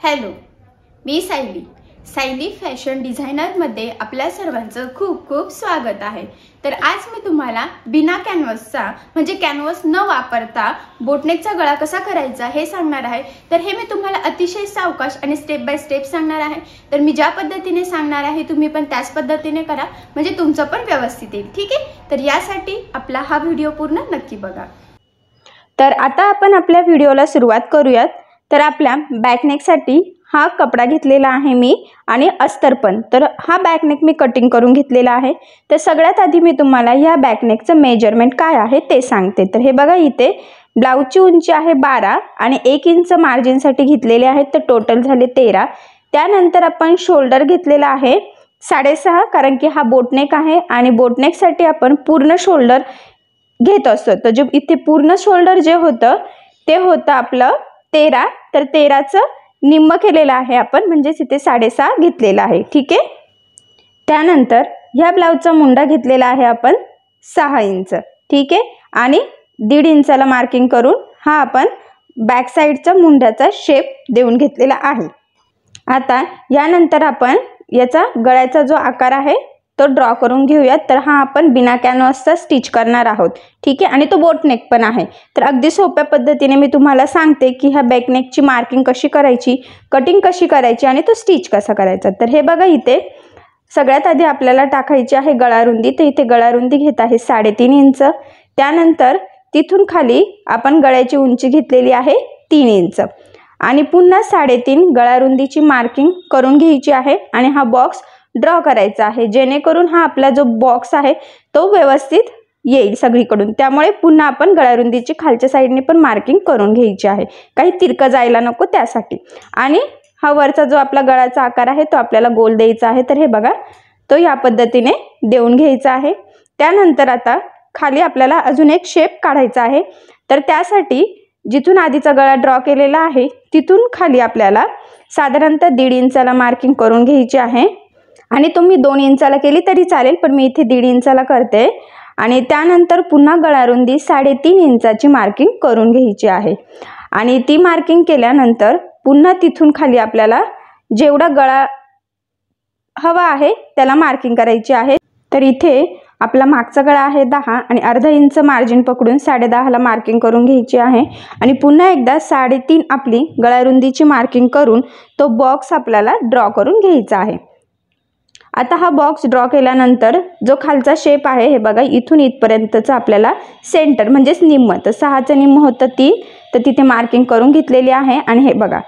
Hello मी Sayali. Sayali fashion डिझायनरमध्ये आपल्या सर्वांचं खूप खूप स्वागत आहे. तर आज मी तुम्हाला बिना कॅनव्हसचा म्हणजे कॅनव्हस न वापरता बोटनेकचा गळा कसा करायचा हे सांगणार आहे. तर हे मी तुम्हाला अतिशय सावकाश आणि स्टेप बाय स्टेप सांगणार आहे. तर मी ज्या पद्धतीने सांगणार आहे तुम्ही पण त्याच पद्धतीने करा. म्हणजे तुमचं पण व्यवस्थित येईल. ठीक आहे? तर यासाठी आपला हा व्हिडिओ पूर्ण नक्की बघा. तर आता आपण आपल्या व्हिडिओला सुरुवात करूयात. तर आपल्या बॅकनेकसाठी हा कपडा घेतलेला आहे मी आणि अस्तर पण. तर हा बॅकनेक मी कटिंग करून घेतलेला आहे. तर सगळ्यात आधी मी तुम्हाला ह्या बॅकनेकचं मेजरमेंट काय आहे ते सांगते. तर हे बघा इथे ब्लाऊजची उंची आहे बारा आणि एक इंच मार्जिनसाठी घेतलेले आहेत. तर टोटल झाले तेरा. त्यानंतर आपण शोल्डर घेतलेला आहे साडेसहा कारण की हा बोटनेक आहे आणि बोटनेकसाठी आपण पूर्ण शोल्डर घेत असतो. तर जे इथे पूर्ण शोल्डर जे होतं ते होतं आपलं तेरा तर तेराचं निम्म केलेलं आहे आपण म्हणजेच इथे साडेसहा घेतलेला आहे. ठीक आहे? त्यानंतर ह्या ब्लाऊजचा मुंडा घेतलेला आहे आपण सहा इंच. ठीक आहे? आणि दीड इंचाला मार्किंग करून हा आपण बॅक साईडचा मुंड्याचा शेप देऊन घेतलेला आहे. आता यानंतर आपण याचा गळ्याचा जो आकार आहे तो ड्रॉ करून घेऊयात. तर हा आपण बिना कॅनव्हासचा स्टिच करणार आहोत. ठीक आहे? आणि तो बोटनेक पण आहे. तर अगदी सोप्या पद्धतीने मी तुम्हाला सांगते की ह्या बॅकनेकची मार्किंग कशी करायची कटिंग कशी करायची आणि तो स्टिच कसा करायचा. तर हे बघा इथे. सगळ्यात आधी आपल्याला टाकायची आहे गळारुंदी. तर इथे गळारुंदी घेत आहे साडेतीन इंच. त्यानंतर तिथून खाली आपण गळ्याची उंची घेतलेली आहे तीन इंच. आणि पुन्हा साडेतीन गळारुंदीची मार्किंग करून घ्यायची आहे. आणि हा बॉक्स ड्रॉ करायचा आहे. जेणेकरून हा आपला जो बॉक्स आहे तो व्यवस्थित येईल सगळीकडून. त्यामुळे पुन्हा आपण गळारुंदीची खालच्या साईडने पण मार्किंग करून घ्यायची आहे. काही तिरकं जायला नको त्यासाठी. आणि हा वरचा जो आपला गळाचा आकार आहे तो आपल्याला गोल द्यायचा आहे. तर हे बघा तो या पद्धतीने देऊन घ्यायचा आहे. त्यानंतर आता खाली आपल्याला अजून एक शेप काढायचा आहे. तर त्यासाठी जिथून आधीचा गळा ड्रॉ केलेला आहे तिथून खाली आपल्याला साधारणतः दीड इंचाला मार्किंग करून घ्यायची आहे. आणि तुम्ही दोन इंचाला केली तरी चालेल पण मी इथे दीड इंचाला करते. आणि त्यानंतर पुन्हा गळारुंदी साडेतीन इंचाची मार्किंग करून घ्यायची आहे. आणि ती मार्किंग केल्यानंतर पुन्हा तिथून खाली आपल्याला जेवढा गळा हवा आहे त्याला मार्किंग करायची आहे. तर इथे आपला मागचा गळा आहे दहा आणि अर्धा इंच मार्जिन पकडून साडे दहाला मार्किंग करून घ्यायची आहे. आणि पुन्हा एकदा साडेतीन आपली गळारुंदीची मार्किंग करून तो बॉक्स आपल्याला ड्रॉ करून घ्यायचा आहे. आता हा बॉक्स ड्रॉ केल्यानंतर जो खालचा शेप आहे हे बघा इथून इथपर्यंतचं आपल्याला सेंटर म्हणजेच निम्म. तर सहाचं निम्म होतं तीन तर तिथे मार्किंग करून घेतलेली आहे. आणि हे बघा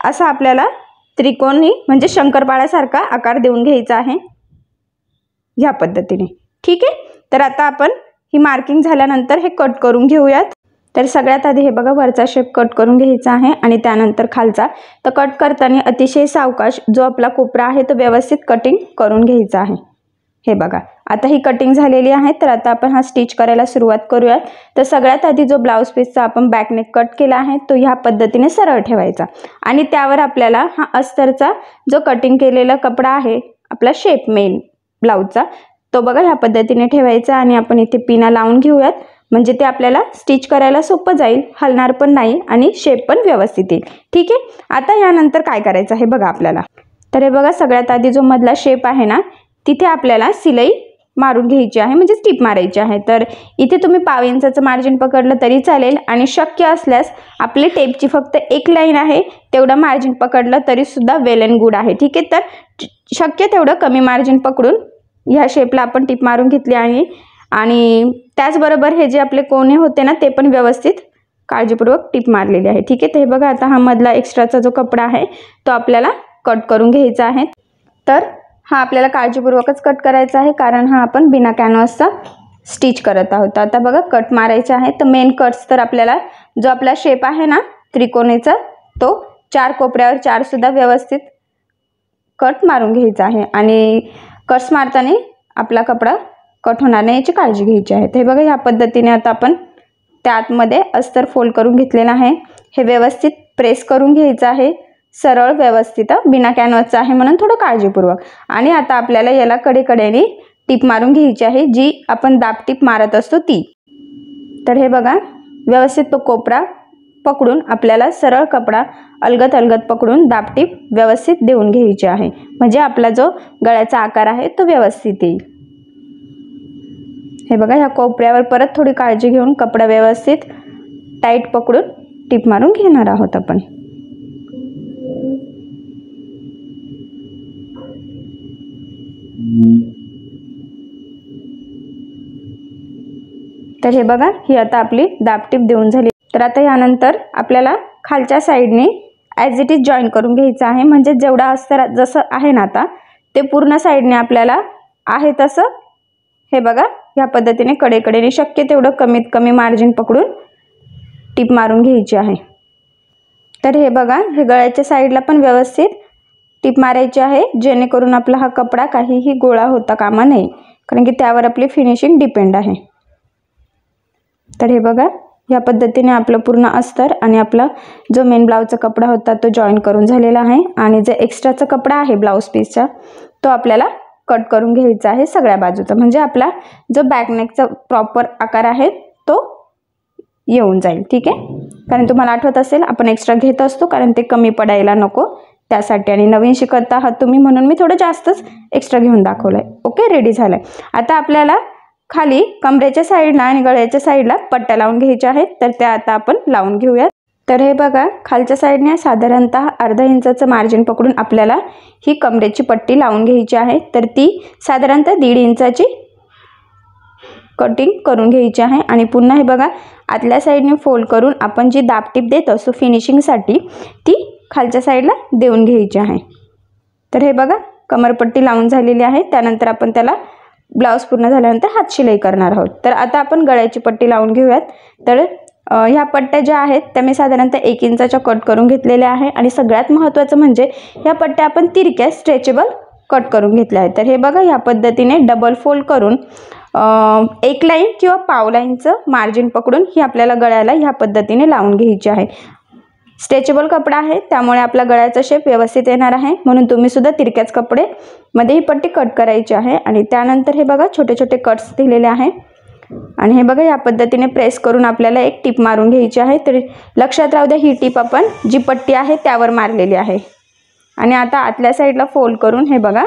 असं आपल्याला त्रिकोणी म्हणजे शंकरपाळ्यासारखा आकार देऊन घ्यायचा आहे ह्या पद्धतीने. ठीक आहे? तर आता आपण ही मार्किंग झाल्यानंतर हे कट करून घेऊयात. तर सगळ्यात आधी हे बघा वरचा शेप कट करून घ्यायचा आहे आणि त्यानंतर खालचा. तर कट करताना अतिशय सावकाश जो आपला कोपरा आहे तो व्यवस्थित कटिंग करून घ्यायचा आहे. हे बघा आता ही कटिंग झालेली आहे तर आता आपण हा स्टिच करायला सुरुवात करूयात. तर सगळ्यात आधी जो ब्लाऊज पीसचा आपण बॅकनेक कट केला आहे तो ह्या पद्धतीने सरळ ठेवायचा. आणि त्यावर आपल्याला हा अस्तरचा जो कटिंग केलेला कपडा आहे आपला शेप मेन ब्लाऊजचा तो बघा ह्या पद्धतीने ठेवायचा आणि आपण इथे पिना लावून घेऊयात. म्हणजे ते आपल्याला स्टिच करायला सोपं जाईल हलणार पण नाही आणि शेप पण व्यवस्थित येईल. ठीक आहे? आता यानंतर काय करायचं आहे बघा आपल्याला. तर हे बघा सगळ्यात आधी जो मधला शेप आहे ना तिथे आपल्याला सिलाई मारून घ्यायची आहे म्हणजे स्टिप मारायची आहे. तर इथे तुम्ही पाव इंचाचं मार्जिन पकडलं तरी चालेल आणि शक्य असल्यास आपली टेपची फक्त एक लाईन आहे तेवढं मार्जिन पकडलं तरीसुद्धा वेल अँड गुड आहे. ठीक आहे? तर शक्य तेवढं कमी मार्जिन पकडून ह्या शेपला आपण टिप मारून घेतली आणि आणि त्याचबरोबर हे जे आपले कोणे होते ना ते पण व्यवस्थित काळजीपूर्वक टीप मारलेली आहे. ठीक आहे तर हे बघा आता हा मधला एक्स्ट्राचा जो कपडा आहे तो आपल्याला कट करून घ्यायचा आहे. तर हा आपल्याला काळजीपूर्वकच कट करायचा आहे कारण हा आपण बिना कॅनव्हासचा स्टिच करत आहोत. आता बघा कट मारायचा आहे. तर मेन कट्स तर आपल्याला जो आपला शेप आहे ना त्रिकोणीचा तो चार कोपऱ्यावर चारसुद्धा व्यवस्थित कट मारून घ्यायचा आहे. आणि कट्स मारताना आपला कपडा कट होणार नाही याची काळजी घ्यायची आहे. हे बघा ह्या पद्धतीने आता आपण त्या आतमध्ये अस्तर फोल्ड करून घेतलेलं आहे. हे व्यवस्थित प्रेस करून घ्यायचं आहे. सरळ व्यवस्थित बिना कॅनव्हासचं आहे म्हणून थोडं काळजीपूर्वक. आणि आता आपल्याला याला कडेकडेने टीप मारून घ्यायची आहे जी आपण दाब टीप मारत असतो ती. तर हे बघा व्यवस्थित तो कोपरा पकडून आपल्याला सरळ कपडा अलगत अलगत पकडून दापटीप व्यवस्थित देऊन घ्यायची आहे. म्हणजे आपला जो गळ्याचा आकार आहे तो व्यवस्थित येईल. हे बघा ह्या कोपऱ्यावर परत थोडी काळजी घेऊन कपडा व्यवस्थित टाईट पकडून टीप मारून घेणार आहोत आपण. तर हे बघा ही आता आपली दाबटीप देऊन झाली. तर आता यानंतर आपल्याला खालच्या साईडने ॲज इट इज जॉईन करून घ्यायचं आहे. म्हणजे जेवढा अस्तर जसं आहे ना आता ते पूर्ण साईडने आपल्याला आहे तसं हे बघा ह्या पद्धतीने कडेकडेने शक्य तेवढं कमीत कमी मार्जिन पकडून टीप मारून घ्यायची आहे. तर हे बघा हे गळ्याच्या साईडला पण व्यवस्थित टीप मारायची आहे जेणेकरून आपला हा कपडा काहीही गोळा होता कामा नये कारण की त्यावर आपली फिनिशिंग डिपेंड आहे. तर हे बघा या पद्धतीने आपलं पूर्ण अस्तर आणि आपला जो मेन ब्लाऊजचा कपडा होता तो जॉईन करून झालेला आहे. आणि जे एक्स्ट्राचा कपडा आहे ब्लाऊज पीसचा तो आपल्याला कट करून घ्यायचा आहे सगळ्या बाजूचा. म्हणजे आपला जो बॅकनेकचा प्रॉपर आकार आहे तो येऊन जाईल. ठीक आहे? कारण तुम्हाला आठवत असेल आपण एक्स्ट्रा घेत असतो कारण ते कमी पडायला नको. त्यासाठी आणि नवीन शिकत आहात तुम्ही म्हणून मी थोडं जास्तच एक्स्ट्रा घेऊन दाखवलं आहे ओके? रेडी झालं आहे आता आपल्याला खाली कमरेच्या साईडला आणि गळ्याच्या साईडला पट्ट्या लावून घ्यायच्या आहेत. तर त्या आता आपण लावून घेऊयात. तर हे बघा खालच्या साईडने साधारणतः अर्धा इंचाचं मार्जिन पकडून आपल्याला ही कमरेची पट्टी लावून घ्यायची आहे. तर ती साधारणतः दीड इंचाची कटिंग करून घ्यायची आहे. आणि पुन्हा हे बघा आतल्या साईडने फोल्ड करून आपण जी दापटीप देत असतो फिनिशिंगसाठी ती खालच्या साईडला देऊन घ्यायची आहे. तर हे बघा कमरपट्टी लावून झालेली आहे. त्यानंतर आपण त्याला ब्लाऊज पूर्ण झाल्यानंतर हात शिलाई करणार आहोत. तर आता आपण गळ्याची पट्टी लावून घेऊयात. तर ह्या पट्ट्या ज्या आहेत त्या मी साधारणतः एक इंचाच्या कट करून घेतलेल्या आहे. आणि सगळ्यात महत्त्वाचं म्हणजे ह्या पट्ट्या आपण तिरक्या स्ट्रेचेबल कट करून घेतल्या आहेत. तर हे बघा ह्या पद्धतीने डबल फोल्ड करून एक लाईन किंवा पाव लाईनचं मार्जिन पकडून ही आपल्याला गळ्याला ह्या पद्धतीने लावून घ्यायची आहे. स्ट्रेचेबल कपडा आहे त्यामुळे आपला गळ्याचा शेप व्यवस्थित येणार आहे. म्हणून तुम्ही सुद्धा तिरक्याच कपडे मध्ये ही पट्टी कट करायची आहे. आणि त्यानंतर हे बघा छोटे छोटे कट्स दिलेले आहे. आणि हे बघा या पद्धतीने प्रेस करून आपल्याला एक टीप मारून घ्यायची आहे. तर लक्षात राहू द्या ही टीप आपण जी पट्टी आहे त्यावर मारलेली आहे. आणि आता आतल्या साईडला फोल्ड करून हे बघा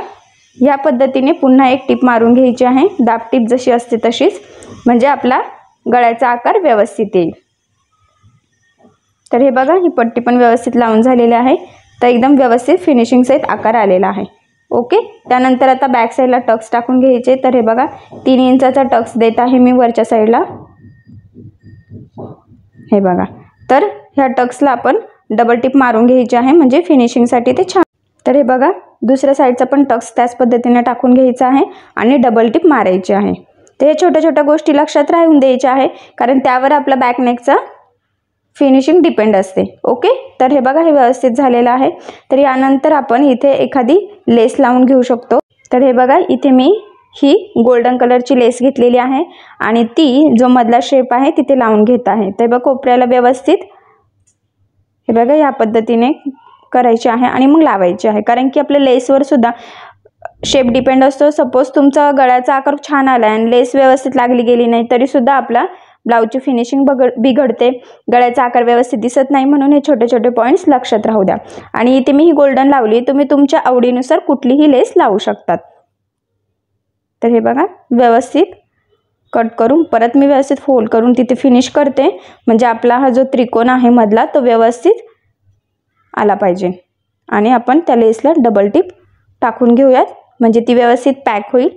या पद्धतीने पुन्हा एक टीप मारून घ्यायची आहे. दाब टीप जशी असते तशीच म्हणजे आपला गळ्याचा आकार व्यवस्थित येईल. तर हे बघा ही पट्टी पण व्यवस्थित लावून झालेली आहे. तर एकदम व्यवस्थित फिनिशिंग सहित आकार आलेला आहे. ओके? त्यानंतर आता बॅक साईडला टक्स टाकून घ्यायचे. तर हे बघा तीन इंचाचा टक्स देत आहे मी वरच्या साईडला हे बघा. तर ह्या टक्सला आपण डबल टिप मारून घ्यायची आहे. म्हणजे फिनिशिंगसाठी ते छान. तर हे बघा दुसऱ्या साईडचा पण टक्स त्याच पद्धतीने टाकून घ्यायचा आहे आणि डबल टिप मारायची आहे. तर हे छोट्या छोट्या गोष्टी लक्षात राहून द्यायच्या आहे. कारण त्यावर आपला बॅकनेकचा फिनिशिंग डिपेंड असते. ओके तर हे बघा हे व्यवस्थित झालेलं आहे. तर यानंतर आपण इथे एखादी लेस लावून घेऊ शकतो. तर हे बघा इथे मी ही गोल्डन कलरची लेस घेतलेली आहे आणि ती जो मधला शेप आहे तिथे लावून घेत आहे. तर बघा कोपऱ्याला व्यवस्थित हे बघा या पद्धतीने करायची आहे आणि मग लावायची आहे. कारण की आपल्या लेसवर सुद्धा शेप डिपेंड असतो. सपोज तुमचा गळ्याचा आकार छान आला आहे आणि लेस व्यवस्थित लागली गेली नाही तरीसुद्धा आपला ब्लाऊजची फिनिशिंग बघ बिघडते. गळ्याचा आकार व्यवस्थित दिसत नाही म्हणून हे छोटे छोटे पॉईंट्स लक्षात राहू द्या. आणि इथे मी ही गोल्डन लावली तुम्ही तुमच्या आवडीनुसार कुठलीही लेस लावू शकतात. तर हे बघा व्यवस्थित कट करून परत मी व्यवस्थित फोल्ड करून तिथे फिनिश करते. म्हणजे आपला हा जो त्रिकोण आहे मधला तो व्यवस्थित आला पाहिजे. आणि आपण त्या लेसला डबल टिप टाकून घेऊयात. म्हणजे ती व्यवस्थित पॅक होईल.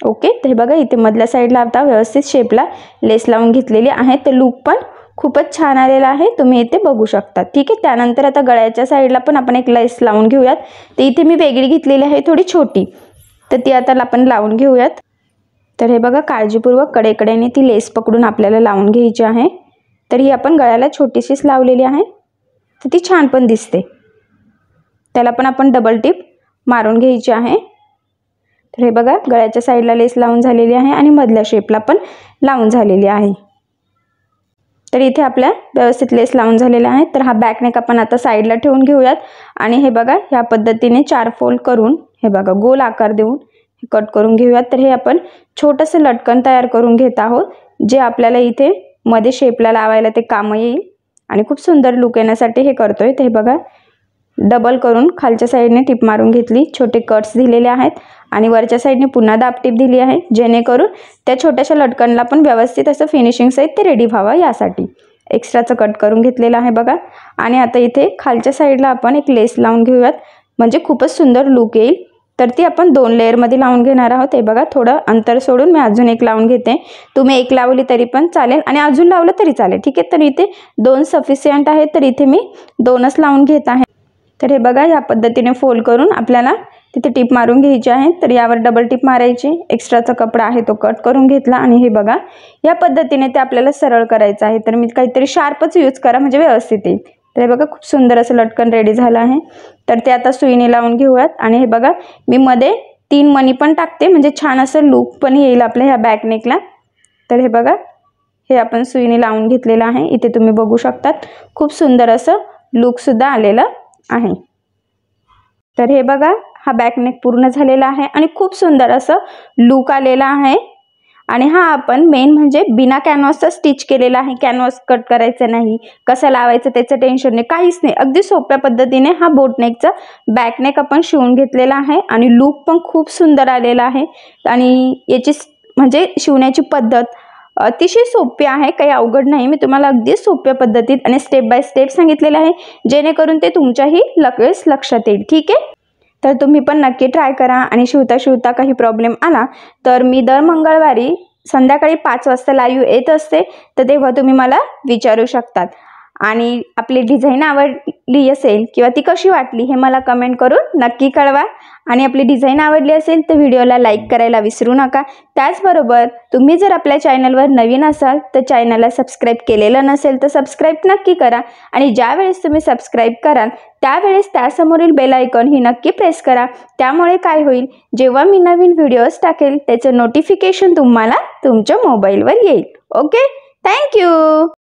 ओके तर हे बघा इथे मधल्या साईडला आता व्यवस्थित शेपला लेस लावून घेतलेली आहे. तर लूक पण खूपच छान आलेला आहे. तुम्ही इथे बघू शकता. ठीक आहे त्यानंतर आता गळ्याच्या साईडला पण आपण एक लेस लावून घेऊयात. तर इथे मी वेगळी घेतलेली आहे थोडी छोटी. तर ती आता आपण लावून घेऊयात. तर हे बघा काळजीपूर्वक कडेकड्याने ती लेस पकडून आपल्याला लावून घ्यायची आहे. तर ही आपण गळ्याला छोटीशीच लावलेली आहे. तर ती छान पण दिसते. त्याला पण आपण डबल टिप मारून घ्यायची आहे. तर हे बघा गळ्याच्या साईडला लेस लावून झालेली आहे आणि मधल्या शेपला पण लावून झालेली आहे. तर इथे आपल्या व्यवस्थित लेस लावून झालेला आहे. तर हा बॅकनेक आपण आता साईडला ठेवून घेऊयात. आणि हे बघा ह्या पद्धतीने चार फोल्ड करून हे बघा गोल आकार देऊन कट करून घेऊयात. तर हे आपण छोटंसं लटकन तयार करून घेत आहोत जे आपल्याला इथे मध्ये शेपला लावायला ते कामं येईल. आणि खूप सुंदर लुक येण्यासाठी हे करतोय. ते बघा डबल करून खालच्या साईडने टिप मारून घेतली. छोटे कट्स दिलेले आहेत आणि वरच्या साईडने पुन्हा दाब टिप दिली आहे. जेणेकरून त्या छोट्याशा लटकनला पण व्यवस्थित असं फिनिशिंग सहित ते रेडी व्हावं यासाठी. एक्स्ट्राचं कट करून घेतलेलं आहे बघा. आणि आता इथे खालच्या साईडला आपण एक लेस लावून घेऊयात. म्हणजे खूपच सुंदर लुक येईल. तर ती आपण दोन लेअरमध्ये लावून घेणार आहोत. हे बघा थोडं अंतर सोडून मी अजून एक लावून घेते. तुम्ही एक लावली तरी पण चालेल आणि अजून लावलं तरी चालेल. ठीक आहे तर इथे दोन सफिशियंट आहेत. तर इथे मी दोनच लावून घेत आहे. तर हे बघा या पद्धतीने फोल्ड करून आपल्याला तिथे टिप मारून घ्यायची आहे. तर यावर डबल टिप मारायची. एक्स्ट्राचा कपडा आहे तो कट करून घेतला आणि हे बघा या पद्धतीने ते आपल्याला सरळ करायचं आहे. तर मी काहीतरी शार्पच यूज करा म्हणजे व्यवस्थित येईल. तर हे बघा खूप सुंदर असं लटकन रेडी झालं आहे. तर ते आता सुईने लावून घेऊयात. आणि हे बघा मी मध्ये तीन मनी पण टाकते म्हणजे छान असं लूक पण येईल आपल्या ह्या बॅकनेकला तर हे बघा हे आपण सुईने लावून घेतलेलं आहे. इथे तुम्ही बघू शकतात खूप सुंदर असं लूकसुद्धा आलेलं आहे. तर हे बघा हा बॅकनेक पूर्ण झालेला आहे आणि खूप सुंदर असं लूक आलेला आहे. आणि हा आपण मेन म्हणजे बिना कॅनव्हासचा स्टिच केलेला आहे. कॅनव्हास कट करायचं नाही कसं लावायचं त्याचं टेन्शन नाही काहीच नाही. अगदी सोप्या पद्धतीने हा बोटनेकचा बॅकनेक आपण शिवून घेतलेला आहे आणि लूक पण खूप सुंदर आलेला आहे. आणि याची म्हणजे शिवण्याची पद्धत अतिशय सोपे आहे काही अवघड नाही. मी तुम्हाला अगदी सोप्या पद्धतीत आणि स्टेप बाय स्टेप सांगितलेलं आहे जेणेकरून ते तुमच्याही लगेच लक्षात येईल. ठीक आहे? तर तुम्ही पण नक्की ट्राय करा आणि शिवता शिवता काही प्रॉब्लेम आला तर मी दर मंगळवारी संध्याकाळी पाच वाजता लाईव्ह येत असते तर तेव्हा तुम्ही मला विचारू शकतात. आणि आपली डिझाईन आवडली असेल किंवा ती कशी वाटली हे मला कमेंट करून नक्की कळवा. आणि आपली डिझाईन आवडली असेल तर व्हिडिओला लाईक करायला विसरू नका. त्याचबरोबर तुम्ही जर आपल्या चॅनलवर नवीन असाल तर चॅनलला सबस्क्राईब केलेलं नसेल तर सबस्क्राईब नक्की करा. आणि ज्यावेळेस तुम्ही सबस्क्राईब कराल त्यावेळेस त्यासमोरील बेल आयकॉन ही नक्की प्रेस करा. त्यामुळे काय होईल? जेव्हा मी नवीन व्हिडिओज टाकेल त्याचं नोटिफिकेशन तुम्हाला तुमच्या मोबाईलवर येईल. Okay thank you